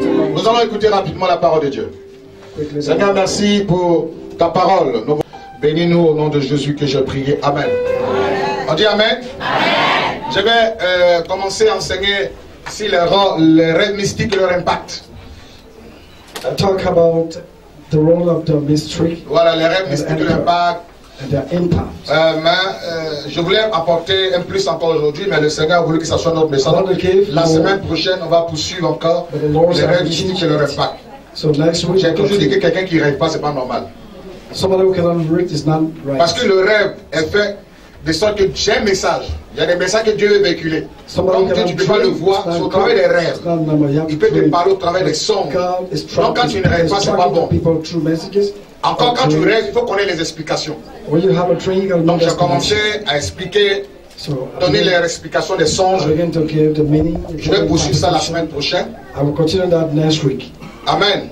Nous allons écouter rapidement la parole de Dieu. Seigneur, merci pour ta parole. Nous- Bénis-nous au nom de Jésus que j'ai prié. Amen. On dit Amen? Je vais euh, commencer à enseigner si les, rêves mystiques et leur impact. I talk about the role of the mystery Voilà, les rêves mystiques et leur impact. And their impact. Euh, mais euh, je voulais apporter un plus encore aujourd'hui, mais le Seigneur a voulu que ça soit notre message. La semaine prochaine, on va poursuivre encore les teach et leur it. impact. So J'ai toujours dit que quelqu'un qui ne rêve pas, c'est pas normal. somebody who cannot read is not Parce que le rêve est fait de sorte que j'ai un message. Il y a des messages que Dieu veut véhiculer. Donc tu ne peux pas le voir, c'est au travers des rêves. Il peut te parler au travers des is Donc quand tu ne rêves pas, c'est pas talking to bon. Encore quand tu rêves, il faut connaître les explications. Donc the j'ai commencé à expliquer, donner les explications des songes. the. Je vais poursuivre ça la semaine prochaine. Amen.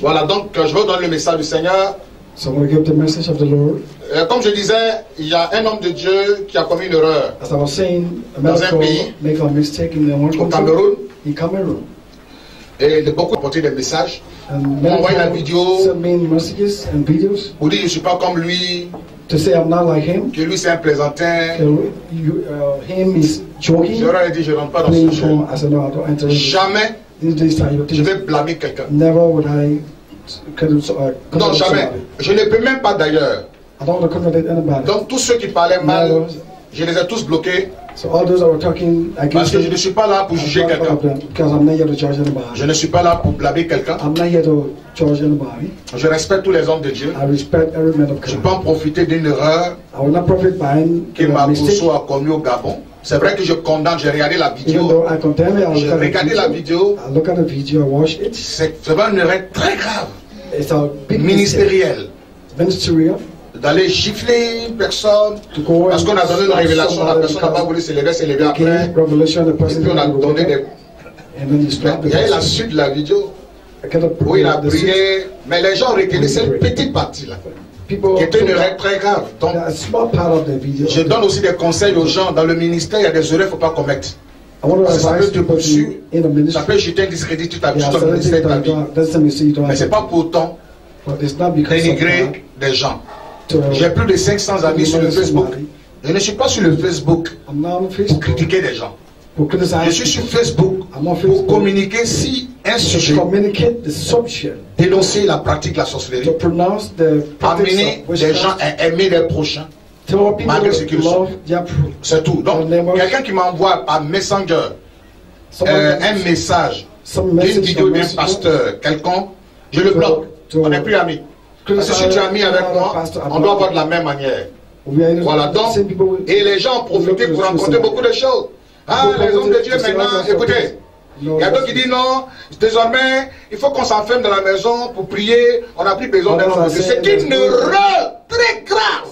Voilà, donc euh, je vais donner le message du Seigneur. so I'm going to give the message of the Lord. Euh, comme je disais, il y a un homme de Dieu qui a commis une erreur As I was saying, a Dans un pays, make a mistake in one au Cameroun in. Et de beaucoup apporté des messages M'ont envoyé la vidéo. pour dire je ne suis pas comme lui, to say I'm not like him? que lui c'est un plaisantin. Uh, you, uh, him is joking? Je leur ai dit je ne rentre pas dans ce jeu. from, I said, no, I don't enter in this. Jamais je vais blâmer quelqu'un. never would I so- uh, Non, jamais. Je ne peux même pas d'ailleurs. Donc tous ceux qui parlaient mal, je les ai tous bloqués So all those that were talking parce que je ne suis pas là pour juger quelqu'un. Je ne suis pas là pour blâmer quelqu'un. Je respecte tous les hommes de Dieu. I respect every man of Je God. peux en profiter d'une erreur I will not profit by any que. Mabuso a commis au Gabon. C'est vrai que je condamne, j'ai regardé la vidéo. J'ai regardé la vidéo. C'est vraiment une erreur très grave, ministérielle. D'aller gifler une personne parce qu'on a donné une révélation, la personne n'a pas voulu se lever, s'est levée they après. Et puis on a donné des. Il y a eu la suite de la vidéo où il a prié, mais les gens retenaient cette petite partie-là, qui était une erreur très grave. Donc, je donne aussi des conseils aux gens. Dans le ministère, il y a des erreurs qu'il ne faut pas commettre. Parce que ça peut te poursuivre. Ça peut jeter un discrédit tout à tout certain ministère de ta vie. Mais ce n'est pas pour autant But it's not because of dénigrer des gens. J'ai plus de 500 amis sur le Facebook. Je ne suis pas sur le Facebook pour critiquer des gens. Je suis sur Facebook on pour communiquer si un sujet, dénoncer la pratique de la sorcellerie, amener des gens à aimer les prochains. malgré ce qu'ils sont. C'est tout. Donc, quelqu'un qui m'envoie par Messenger euh, un message d'une vidéo d'un pasteur quelconque, je le bloque. On n'est plus amis. Que si tu es ami avec moi, on doit avoir de la même manière. Voilà, donc, et les gens ont profité pour rencontrer beaucoup de choses. Ah, les hommes de Dieu maintenant, écoutez, il y a d'autres qui disent non, désormais, il faut qu'on s'enferme dans la maison pour prier, on n'a plus besoin d'un homme de Dieu. C'est une erreur très grave.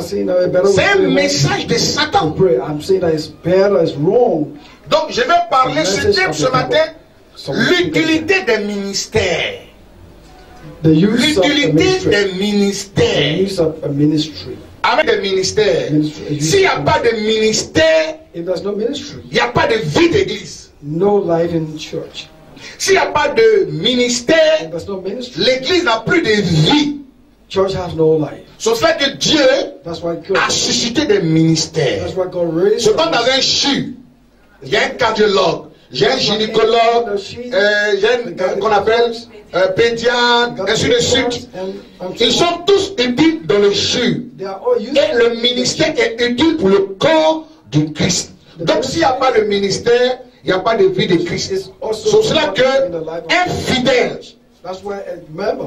C'est un message de Satan. Donc, je vais parler ce thème ce matin, l'utilité des ministères. The use of a L'utilité ministry. des The ministères. use of a ministry. Avec des ministères. Ministry. S'il n'y a pas de ministère, If there's no ministry, il n'y a pas de vie d'église. no life in church. S'il n'y a pas de ministère, no ministry, l'église n'a plus de vie. church has no life. C'est fait que Dieu That's why God. a suscité des ministères. That's why God raised. C'est comme dans un CHU. Il y a un cardiologue, a un gynécologue, euh, a un, euh, qu'on appelle euh, pédiatre, ainsi de suite. Ils so sont tous utiles dans le used. Et le ministère est utile pour le corps du Christ. Donc s'il n'y a pas de ministère, il n'y a pas de vie de Christ. C'est cela que in the life of un fidèle,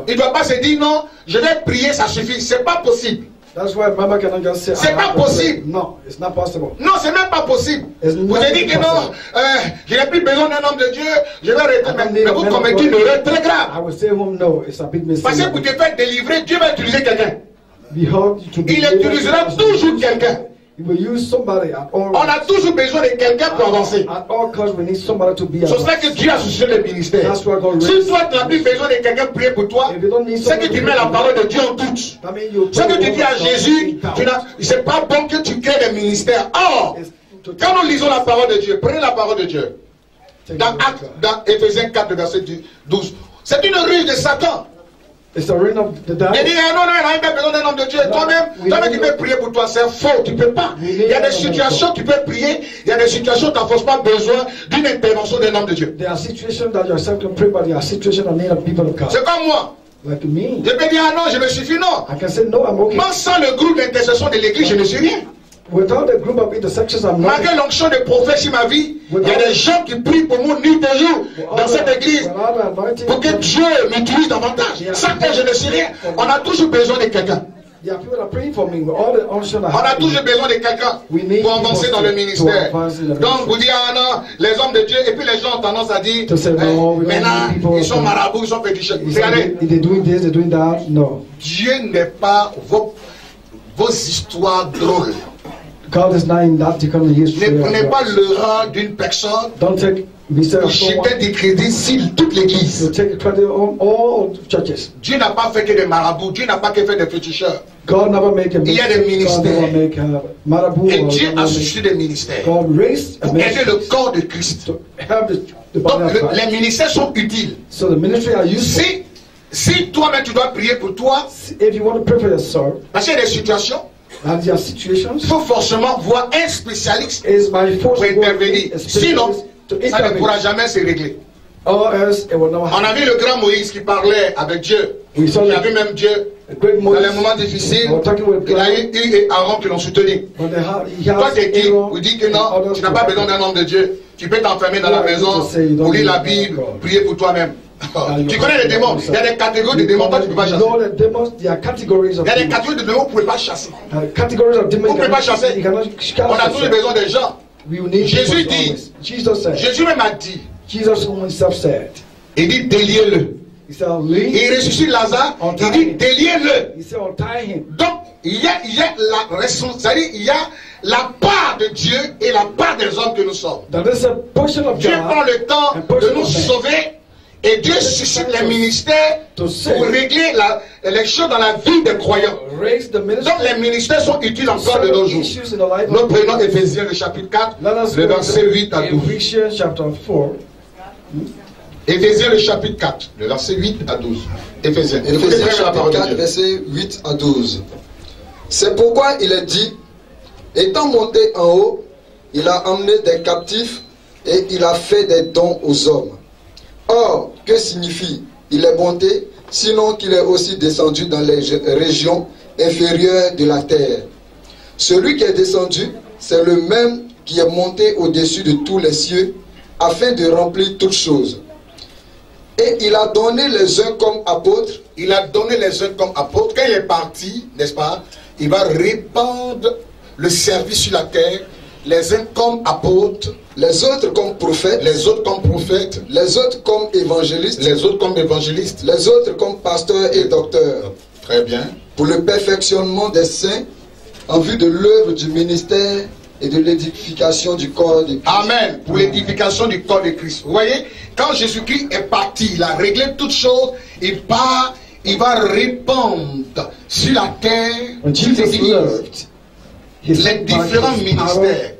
il ne doit pas se dire non, je vais prier, ça suffit. C'est pas possible. That's why a member cannot just say. C'est "I pas have to pray." possible. No, it's not possible. Non, c'est même pas possible. It's Vous not avez dit que non, possible. euh, je n'ai plus besoin d'un homme de Dieu, je vais arrêter. I Mais, vous commettez une erreur très I grave. would say home. No, it's a big mistake. Parce que pour te faire délivrer, Dieu va utiliser quelqu'un. Il utilisera toujours quelqu'un. He will use somebody at all. On a toujours besoin de quelqu'un pour avancer. At all costs, we need somebody to be. C'est around. ça que Dieu a suscité le ministère. That's why God Si toi tu n'as plus besoin de quelqu'un pour prier pour toi, c'est que tu mets la parole de Dieu en doute. That means you Ce que tu dis à Jésus, c'est pas bon que tu crées des ministères. Or, quand nous lisons la parole de Dieu, prenez la parole de Dieu. Dans, Éphésiens 4, le verset 12. C'est une ruse de Satan. It's the reign of the Il dit, ah non, non, il n'a pas besoin d'un homme de Dieu. Toi-même, toi-même, tu peux prier pour toi. C'est faux. Tu peux pas. Il y a des situations, tu peux prier. Il y a des situations, tu n'as forcément besoin d'une intervention d'un homme de Dieu. There are situations that yourself can pray, but there are situations that need of people of God. C'est comme moi. Like me. Je peux dire, ah non, je me suffis. Non. I can say, no, I'm okay. Moi, sans le groupe d'intercession de l'église, je ne suis rien. Malgré l'onction des prophètes sur ma vie, il y a des gens qui prient pour moi nuit et jour dans cette église pour que Dieu m'utilise davantage. Sans que je ne suis rien. On a toujours besoin de quelqu'un. On a toujours besoin de quelqu'un pour avancer dans le ministère. Donc vous dites, ah non, les hommes de Dieu, et puis les gens ont tendance à dire, eh, don't maintenant, ils sont marabouts, ils sont said, Regardez. Dieu n'est pas vos, vos histoires drôles. God is not in that kind of history. Ne prenez pas le rang d'une personne Don't take jeter des crédits sur toute to l'église. Dieu n'a pas fait que des marabouts, Dieu n'a pas que fait des féticheurs. God never make a Il y a des ministères. make a marabout Et Dieu a suscité des ministères God raised a pour aider le corps de Christ. Donc le- les ministères sont utiles. So the ministry are useful. Si, si toi-même tu dois prier pour toi, If you want to pray for yourself, parce qu'il y a des situations, and situations, il faut forcément voir un spécialiste pour intervenir. Sinon, ça ne pourra jamais se régler. Or else it will never On a vu le grand Moïse qui parlait avec Dieu. Il a vu même Dieu dans les moments difficiles. Il a eu eu et Aaron qui l'ont soutenu. Toi has qui? Vous dites que non, tu n'as pas besoin d'un homme de Dieu. Tu peux t'enfermer dans la maison, pour lire la. Bible, prier pour toi-même. Tu connais les démons. Il y a des catégories de démons, toi tu ne peux pas chasser. Il y a des catégories de démons que vous ne pouvez pas chasser. Vous ne pouvez pas chasser. On a toujours yourself. besoin des gens. Jésus dit- Jésus même a dit, il dit déliez-le. il ressuscite Lazare, il dit déliez-le. Donc, il y a, il y a la responsabilité, il y a la part de Dieu et la part des hommes que nous sommes. Dieu prend le temps de nous sauver et Dieu suscite les ministères pour régler la- les choses dans la vie des croyants. Donc les ministères sont utiles encore de nos jours. Nous prenons Ephésiens le chapitre 4, Let us le verset 8 à to 12. Ephesians chapter 4. Éphésiens le chapitre 4, le verset 8 à 12. Éphésiens. Chapitre parole de 4, Dieu. verset 8 à 12. C'est pourquoi il est dit, étant monté en haut, il a emmené des captifs et il a fait des dons aux hommes. Or, que signifie il est monté, sinon qu'il est aussi descendu dans les régions inférieures de la terre Celui qui est descendu, c'est le même qui est monté au-dessus de tous les cieux, afin de remplir toutes choses. Et il a donné les uns comme apôtres, Il a donné les uns comme apôtres. Quand il est parti, n'est-ce pas, il va répandre le service sur la terre. Les uns comme apôtres, les autres comme prophètes, les autres comme prophètes, les autres comme évangélistes, les autres comme évangélistes. les autres comme pasteurs et docteurs, Très bien. pour le perfectionnement des saints, en vue de l'œuvre du ministère et de l'édification du corps de Christ. Amen. Pour l'édification du corps de Christ. Vous voyez, quand Jésus-Christ est parti, il a réglé toutes choses, il part, il va répandre sur la terre When les Jesus différents ministères.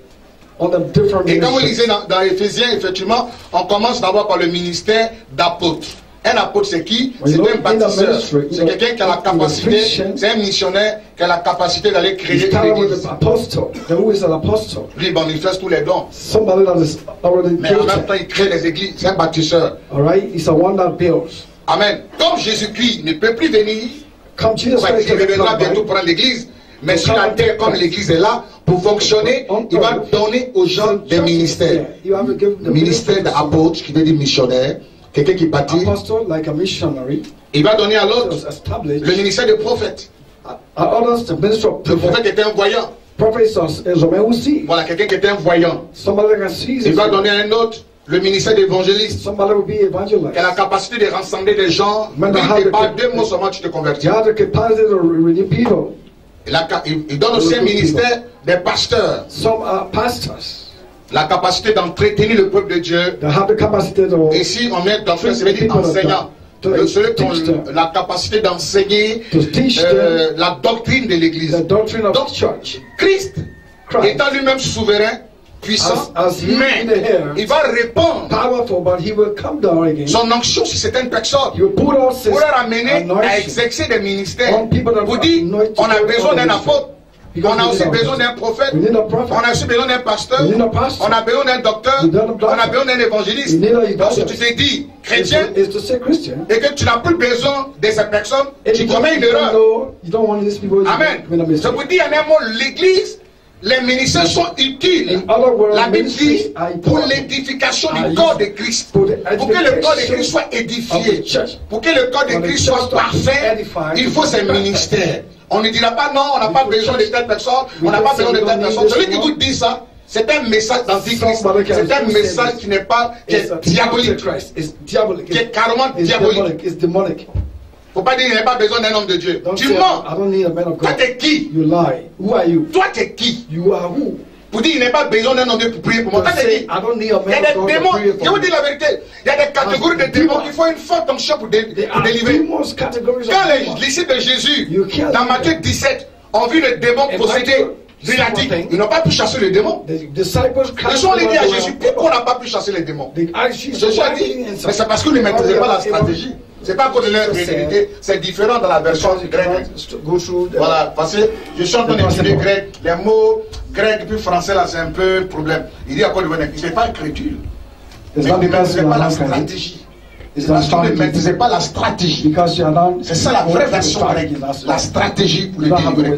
On the different Et quand vous lisez dans, dans Éphésiens, effectivement, on commence d'abord par le ministère d'apôtre. Un apôtre, c'est qui? C'est un bâtisseur. C'est quelqu'un qui a la capacité, c'est un missionnaire qui a la capacité d'aller créer une started with église. the apostle. The who is an apostle? Lui, il manifeste tous les dons. Somebody that is already Mais en même temps, il crée des églises. C'est un bâtisseur. All right, he's the one that builds. Amen. Comme Jésus-Christ ne peut plus venir, Come Jesus Christ il reviendra bientôt prendre l'église. Mais sur la terre, comme l'église est là, pour fonctionner, il va donner aux gens des ministères. Ministère d'apôtre, qui veut dire missionnaire, quelqu'un qui bâtit. Il va donner à l'autre le ministère de prophète. Le prophète était un voyant. Voilà, quelqu'un qui était un voyant. Il va donner à un autre le ministère d'évangéliste. Qui a la capacité de rassembler des gens. Il parle deux mots seulement, tu te convertis. People. Il, donne aussi un ministère des pasteurs. Some are pastors La capacité d'entretenir le peuple de Dieu. to Ici, on met dans ça veut dire enseignant. Le- qui ont la capacité d'enseigner euh, la doctrine de l'Église. the doctrine of Donc, the church. Christ, Christ. étant lui-même souverain, puissant, As- as mais air. il va répandre powerful, but he will come down again. son onction sur certaines personnes pour leur amener à exercer des ministères. dire, anointed on a to besoin d'un apôtre, Because on a aussi besoin d'un prophète, on a aussi besoin d'un pasteur, pastor. on a besoin d'un docteur, doctor. on a besoin d'un évangéliste. Donc si tu t'es dit chrétien to, to et que tu n'as plus besoin de ces personnes, tu commets une erreur. Amen. Je vous dis en un mot, l'église, les ministères sont utiles. La Bible dit pour l'édification du corps de Christ. Pour que le corps de Christ soit édifié. Pour que le corps de Christ soit parfait, il faut ces ministères. On ne dira pas non, on n'a pas besoin de telle personne, on n'a pas besoin de telle personne. Celui qui vous dit ça, c'est un message d'antichrist. C'est un message qui n'est pas, qui est diabolique. Qui est carrément diabolique. Faut pas dire qu'il n'y a pas besoin d'un homme de Dieu. Don't Tu say, mens. I don't need a man of Toi, t'es qui? You lie. Who are you? Toi, t'es qui? You are who? Pour dire qu'il n'y a pas besoin d'un homme de Dieu pour prier pour moi. Toi, t'es qui Il y a des démons, je vous dis la vérité, il y a des catégories de démons qui font une forte onction pour dé- délivrer. Quand les disciples de Jésus, dans Matthieu that. 17, ont vu le démon posséder ils n'ont pas pu chasser le démon. The disciples Ils ont dit à cast Jésus, pourquoi on n'a pas pu chasser les démons? Jésus a dit, mais c'est parce qu'ils ne maîtrisaient pas la stratégie. C'est pas à cause de leur réalité, c'est différent dans la version grecque. Voilà, parce que je suis en possible. grec, les mots grecs puis français là c'est un peu problème. Il dit à quoi de Il n'est pas. It's Mais vous ne pas la stratégie. Strategy. maîtrisez pas la stratégie. C'est ça la vraie version grecque. La stratégie pour le délivrer.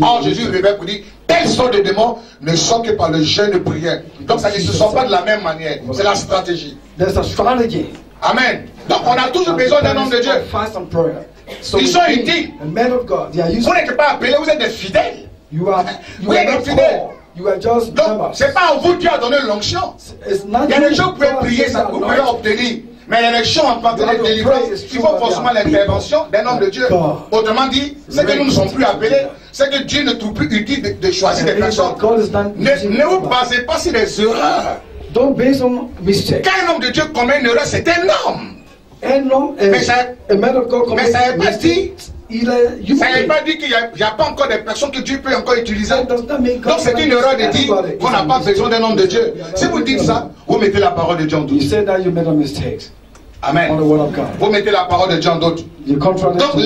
Or Jésus révèle pour dire, sont les démons ne sont que par le jeûne et prière. Donc ça ne se sont pas de la même manière. C'est la stratégie. There's a strategy. Amen. Donc on a toujours besoin d'un homme de Dieu. Ils are used. Vous n'êtes pas appelés, vous êtes des fidèles. You are. You Oui, are not des fidèles. You are just Donc c'est pas à vous Dieu a donné l'onction. Il y a des gens qui peuvent prier, ça, vous pouvez obtenir. Mais il y a des gens en partenariat de it's il faut forcément l'intervention d'un homme de Dieu. Autrement dit, c'est que nous ne sommes plus appelés, c'est que Dieu ne trouve plus utile de, de choisir des personnes. Ne, ne vous basez pas sur des erreurs. Quand un homme de Dieu commet une erreur, c'est un homme. And no, Mais a, ça- God mais ça veut pas. Il est human Ça ne veut being. pas dire qu'il n'y a, pas encore des personnes que Dieu peut encore utiliser. Donc c'est une erreur de dire qu'on n'a pas besoin d'un homme de Dieu. Si vous dites ça, vous mettez la parole de Dieu en You doute. said that you made a mistake on the Amen. Vous mettez la parole de Dieu en doute. Donc God.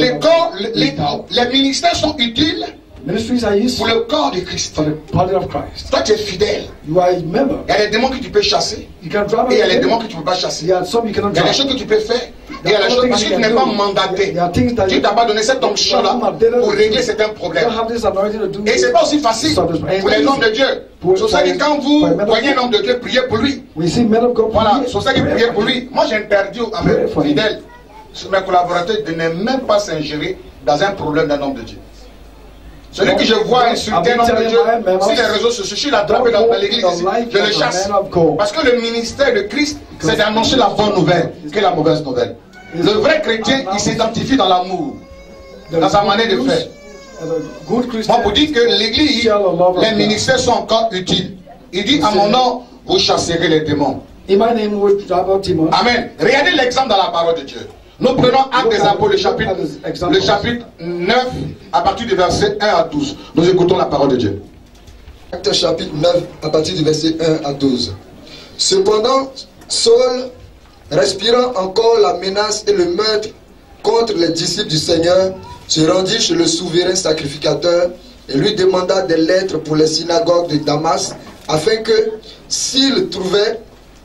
les, les ministères sont utiles Ministries are used pour le corps de Christ. for the body of Christ. Toi, tu es fidèle. You are a member. Il y a des démons que tu peux chasser. You can drive Et il y a les démons que tu ne peux pas chasser. There are some you cannot Il y a des choses que tu peux faire. Et il y a des choses parce que tu n'es pas mandaté. Tu t'as pas donné cette onction-là pour régler certains problèmes. Et c'est pas aussi facile pour les hommes de Dieu. C'est ça que quand vous voyez un homme de Dieu, priez pour lui. Voilà, c'est ça que priez pour lui. Moi, j'interdis à mes fidèles, mes collaborateurs, de ne même pas s'ingérer dans un problème d'un homme de Dieu. Celui que je vois insulter un homme de Dieu sur les réseaux sociaux, je suis l'attrapé dans dans l'église ici, je le chasse. Parce que le ministère de Christ, c'est d'annoncer la bonne nouvelle que la mauvaise nouvelle. Le vrai chrétien, il s'identifie dans l'amour, dans sa manière de faire. Moi, pour dire que l'église, les ministères sont encore utiles. Il dit, à mon nom, vous chasserez les démons. Amen. Regardez l'exemple dans la parole de Dieu. Nous prenons Actes des Apôtres, le chapitre, le chapitre 9, à partir du verset 1 à 12. Nous écoutons la parole de Dieu. Acte chapitre 9 à partir du verset 1 à 12. Cependant, Saul, respirant encore la menace et le meurtre contre les disciples du Seigneur, se rendit chez le souverain sacrificateur et lui demanda des lettres pour les synagogues de Damas, afin que, s'il trouvait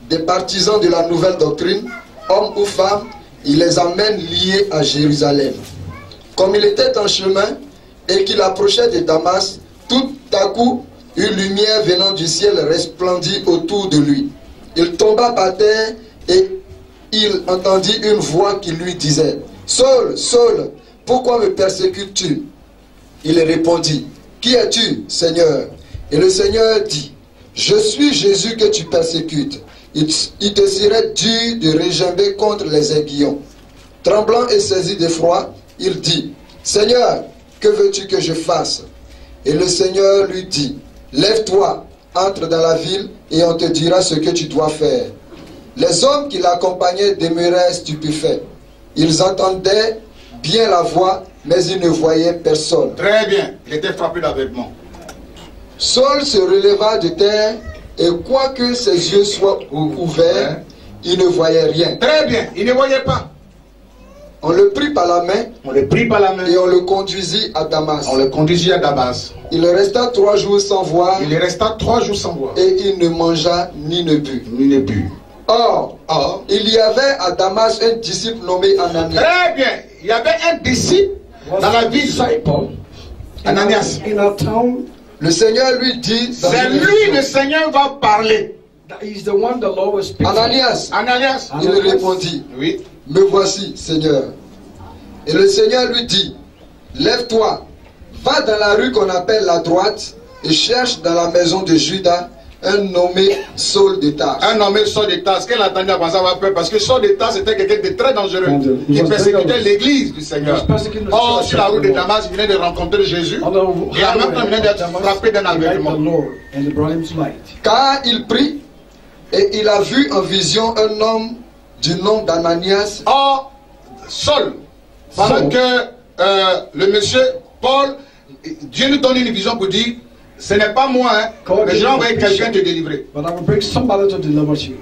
des partisans de la nouvelle doctrine, hommes ou femmes, il les amène liés à Jérusalem. Comme il était en chemin et qu'il approchait de Damas, tout à coup, une lumière venant du ciel resplendit autour de lui. Il tomba par terre et il entendit une voix qui lui disait, Saul, Saul, pourquoi me persécutes-tu? Il répondit, Qui es-tu, Seigneur? Et le Seigneur dit, Je suis Jésus que tu persécutes. Il, il te serait dur de régimber contre les aiguillons. Tremblant et saisi d'effroi, il dit, Seigneur, que veux-tu que je fasse? Et le Seigneur lui dit, Lève-toi, entre dans la ville et on te dira ce que tu dois faire. Les hommes qui l'accompagnaient demeuraient stupéfaits. Ils entendaient bien la voix, mais ils ne voyaient personne. Très bien. Il était frappé d'aveuglement. Saul se releva de terre Et quoique ses yeux soient ou- ouverts, il ne voyait rien. Très bien, il ne voyait pas. On le prit par la main On le prit par la main, et on le conduisit à Damas. on le conduisit à Damas. Il resta trois jours sans voir Il resta trois jours sans boire. et il ne mangea ni ne but. Il ne but. Or, Or, il y avait à Damas un disciple nommé Ananias. très bien, il y avait un disciple dans la ville, disciple Ananias. in a town. Le Seigneur lui dit C'est lui le Seigneur va parler. that He's the one the Lord was speaking. Ananias, Ananias, il répondit, oui. Me voici, Seigneur. Et le Seigneur lui dit, Lève-toi, va dans la rue qu'on appelle la droite et cherche dans la maison de Judas un nommé Saul de Tarse. Un nommé Saul de Tarse. Qu'elle attendait avant ça avoir peur? Parce que Saul de Tarse était quelqu'un de très dangereux qui persécutait l'église du Seigneur. Or, sur la route de. Damas, il venait de rencontrer Jésus. Et en même temps, il venait d'être frappé d'un aveuglement. Car il prit et il a vu en vision un homme du nom d'Ananias Or, Saul, pendant que euh, le monsieur Paul, Dieu nous donne une vision pour dire ce n'est pas moi, hein, mais je vais envoyer quelqu'un te délivrer. But I will bring somebody to deliver you.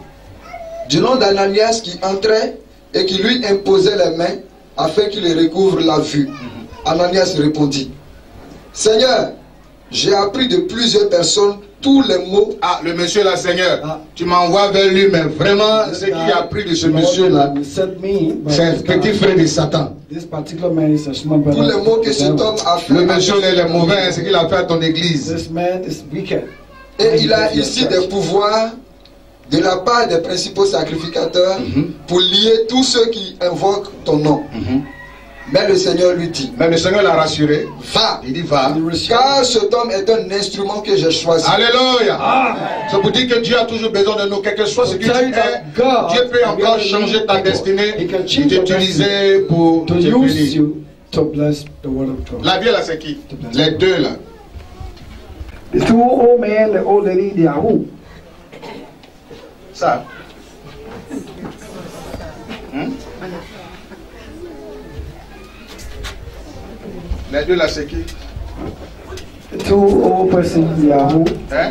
du nom d'Ananias qui entrait et qui lui imposait les mains afin qu'il recouvre la vue. Ananias répondit, Seigneur, j'ai appris de plusieurs personnes tous les mots Ah, le monsieur là, Seigneur, Ah. tu m'envoies vers lui, mais vraiment, ce qui a pris de ce me, but c'est un this petit frère de Satan. This particular man is a small brother. tous les mots que cet homme a fait. Le monsieur, là, il est mauvais, hein, ce qu'il a fait à ton église. This man is wicked. Et il a ici des pouvoirs de la part des principaux sacrificateurs Mhm. pour lier tous ceux qui invoquent ton nom. Mais le Seigneur lui dit, Mais le Seigneur l'a rassuré. va, Il dit, va. Car cet homme est un instrument que j'ai choisi. Alléluia. C'est pour dire que Dieu a toujours besoin de nous, quel que soit ce que tu es. Dieu peut encore changer ta destinée et t'utiliser pour te bénir. La vie là, c'est qui? Les deux là. The two old men, the old lady, they are who? Ça. Hein? Les deux là, c'est qui two old person, hein?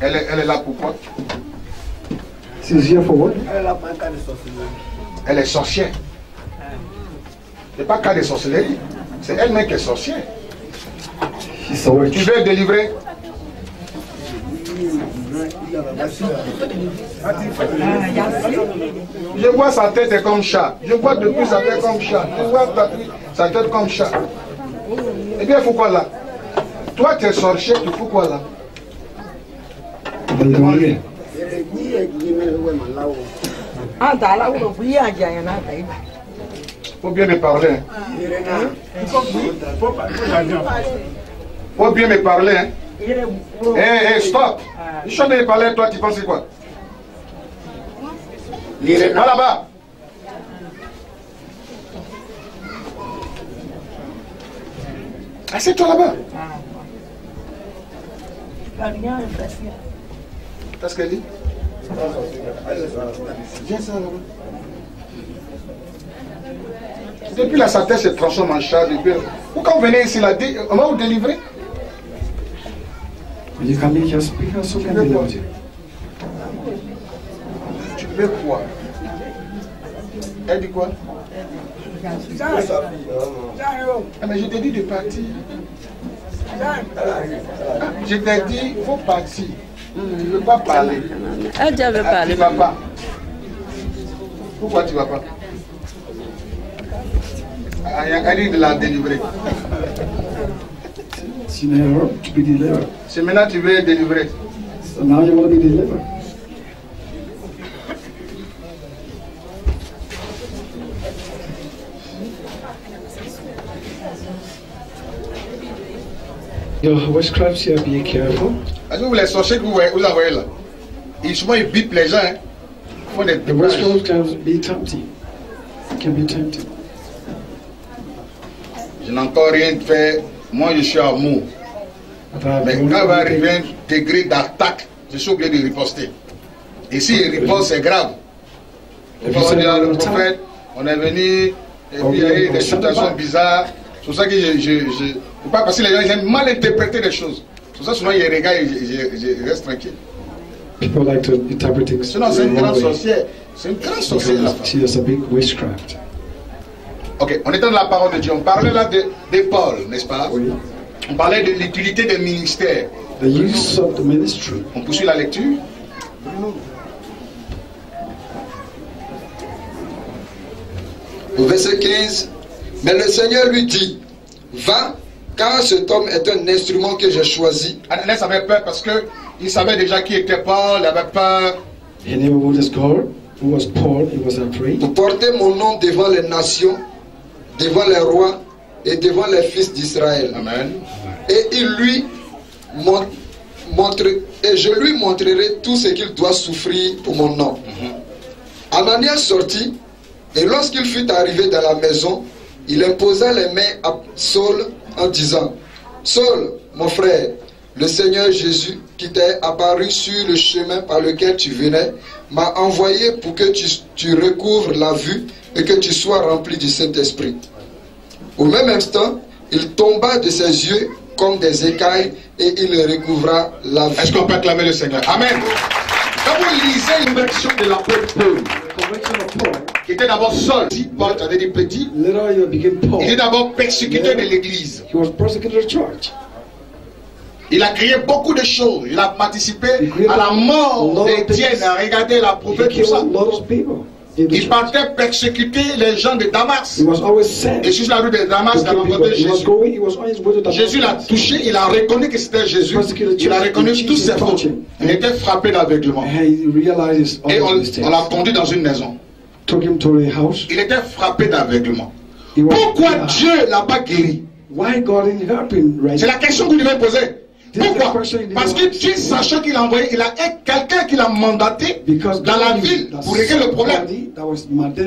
elle, est, elle est là pourquoi She's here for what? Elle est sorcière. C'est pas cas de sorcellerie. C'est elle-même qui est sorcière. Tu veux délivrer? Je vois sa tête est comme chat. Je vois depuis sa tête comme chat. Je vois ta- sa tête comme chat. Eh bien, il faut quoi là? Toi, tu es sorcier, tu fous quoi là? Ah, faut bien me parler. hein. faut bien me parler. Hein. Hé, hé, stop. Je suis en train de parler, toi, tu penses quoi? Va là-bas. Assieds-toi là-bas. carinha assim. Qu'est-ce qu'elle dit? Viens ça là-bas. Depuis là, sa tête se transforme en chat. Depuis... Pourquoi vous venez ici là? On va vous délivrer? You come in here, speak us, so can. Tu veux quoi Elle dit quoi Ah, mais je t'ai dit de partir. Ah, je t'ai dit, il faut partir. Je ne veux pas parler. Ah, tu ne vas pas. Pourquoi tu ne vas pas Ah, Elle dit de la délivrer. To be delivered. C'est maintenant que tu veux délivrer. So now you want to be delivered. Your witchcrafts here, be careful. Parce que vous les sorciers que vous, voyez- vous envoyez là, ils, souvent ils bipent les gens. Hein. Ils font des The witchcraft can be tempting. Can be tempting. Je n'ai encore rien fait. Moi, je suis amour. Mais quand va arriver un degré d'attaque, je suis obligé de riposter. Et si il riposte, c'est grave. On va dire à le prophète, on est venu, et puis il y a eu des situations bizarres. C'est pour ça que je. je, je pas parce que les gens ils aiment mal interpréter les choses. Pour ça, souvent, il y a des gars, je reste tranquille. People like to interpret things Sinon, c'est une grande sorcière. C'est une grande sorcière, la femme. she is a big witchcraft. Ok, on était dans la parole de Dieu. On parlait là de, de Paul, n'est-ce pas? Oui. On parlait de l'utilité des ministères. The use of the ministry. On poursuit la lecture. Au verset 15, mais le Seigneur lui dit, va, car cet homme est un instrument que j'ai choisi Ananias avait peur parce que il savait déjà qui était Paul, il avait peur. He knew who this who was Paul, he was afraid pour porter mon nom devant les nations, devant les rois et devant les fils d'Israël. Et il lui mon- montre, et je lui montrerai tout ce qu'il doit souffrir pour mon nom. Ananias sortit, et lorsqu'il fut arrivé dans la maison, il imposa les mains à Saul en disant, Saul, mon frère, le Seigneur Jésus, qui t'est apparu sur le chemin par lequel tu venais, m'a envoyé pour que tu, tu recouvres la vue et que tu sois rempli du Saint-Esprit. Au même instant, il tomba de ses yeux comme des écailles et il recouvra la Est-ce vue. qu'on peut acclamer le Seigneur? Amen. Quand vous lisez une version de l'apôtre Paul, qui était d'abord seul, dit Paul, tu avais dit petit, il était d'abord persécuté de l'église. Il a créé beaucoup de choses. Il a participé à la mort d'Étienne, à regarder la prophète, tout ça. Il partait persécuter les gens de Damas. Et sur la rue de Damas, il a rencontré Jésus. Jésus l'a touché, il a reconnu que c'était Jésus. Il a reconnu tous ses fautes. Il était frappé d'aveuglement. Et on, l'a conduit dans une maison. Il était frappé d'aveuglement. Pourquoi. Dieu l'a pas guéri? C'est la question que vous devez poser. Pourquoi Parce que Dieu, sachant qu'il a envoyé, il a un- quelqu'un qui l'a mandaté Because dans la ville pour régler le problème.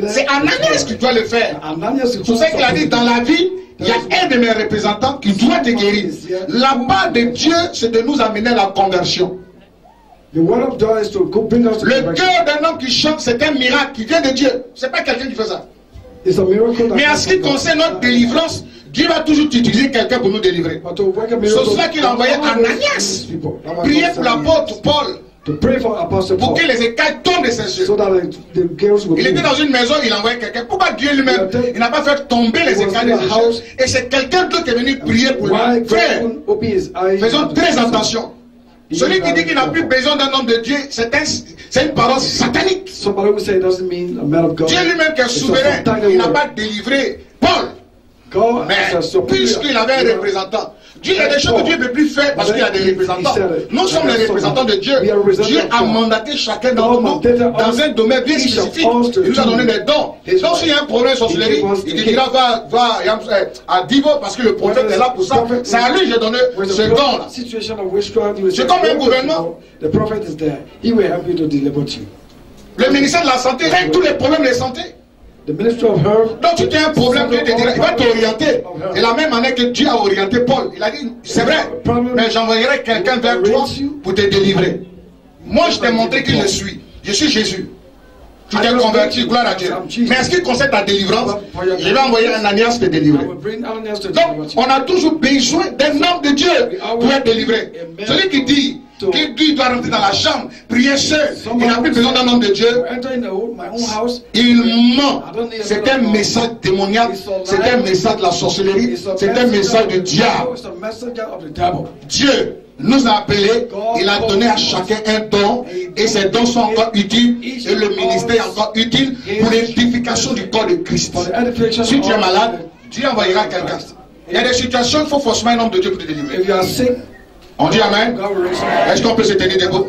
C'est Ananias qui doit le faire. C'est pour ça qu'il a dit dans la vie, il y a un de mes représentants qui doit te guérir. La part de Dieu, c'est de nous amener à la conversion. Le cœur d'un homme qui chante, c'est un miracle qui vient de Dieu. C'est pas quelqu'un qui fait ça. Mais en ce qui concerne notre délivrance, Dieu va toujours utiliser quelqu'un pour nous délivrer. C'est cela qu'il a envoyé Ananias. God pour l'apôtre Paul To pray for Apostle pour Paul. que les écailles tombent de ses yeux. So that the, the girls will Il était dans une maison, il a envoyé quelqu'un. Pourquoi Dieu lui-même, il n'a pas fait tomber les écailles de ses yeux Et c'est quelqu'un d'autre qui est venu prier pour lui. Frère, faisons très attention. Celui qui dit qu'il n'a plus besoin d'un homme de Dieu, c'est un- c'est une parole satanique. Dieu lui-même qui est souverain, il n'a pas délivré Paul. God Mais puisqu'il avait un représentant, Dieu, il y a des choses que Dieu ne peut plus faire parce qu'il y a des représentants. Nous sommes les représentants de Dieu. Dieu a mandaté chacun d'entre nous dans un domaine bien spécifique. Il nous a donné des dons. Donc s'il y a un problème de sorcellerie, il te dira va, va euh, à Divo parce que le prophète est là pour ça. C'est à lui que j'ai donné ce don-là. C'est comme un "Oh, gouvernement. Le ministère de la Santé règle tous les problèmes de santé. The ministry of health. Donc tu as un problème, Dieu te dira, il va t'orienter. Et la même année que Dieu a orienté Paul, il a dit, c'est vrai, mais j'enverrai quelqu'un vers toi pour te délivrer. Moi, je t'ai montré qui je suis. Je suis Jésus. Tu t'es converti, gloire à Dieu. Mais en ce qui concerne ta délivrance, je vais envoyer Ananias te délivrer. Donc, on a toujours besoin d'un homme de Dieu pour être délivré. Celui qui dit que Dieu doit rentrer dans la chambre, prier seul, il n'a plus besoin d'un homme de Dieu, il ment. C'est un message démoniaque, c'est un message. de la sorcellerie, c'est un message du diable. Dieu nous a appelés, il a donné à chacun un don, et ces dons sont encore utiles, et le ministère est encore utile pour l'édification du corps de Christ. Si tu es malade, Dieu envoyera quelqu'un. Il y a des situations, il faut forcément un homme de Dieu pour te délivrer. On dit Amen. Est-ce qu'on peut se tenir debout?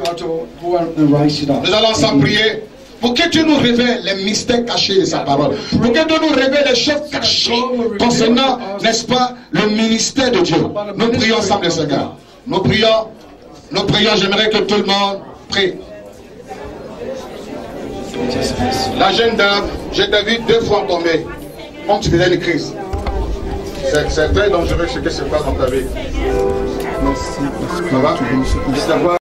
Nous allons ensemble prier pour que Dieu nous révèle les mystères cachés de sa parole. Pour que Dieu nous révèle les choses cachées concernant, n'est-ce pas, le ministère de Dieu. Nous prions ensemble le Seigneur. Nous prions, nous prions, j'aimerais que tout le monde prie. La jeune dame, je t'ai vu deux fois tomber, comme tu faisais une crise. C'est c'est très dangereux ce que se passe dans ta vie. Ça va